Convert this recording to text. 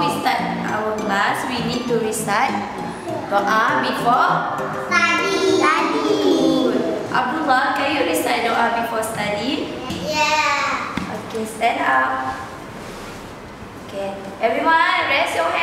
we start our class, we need to recite doa before study. Study. Abdullah, can you recite doa before study? Yeah. Okay, stand up. Okay, everyone, raise your hand.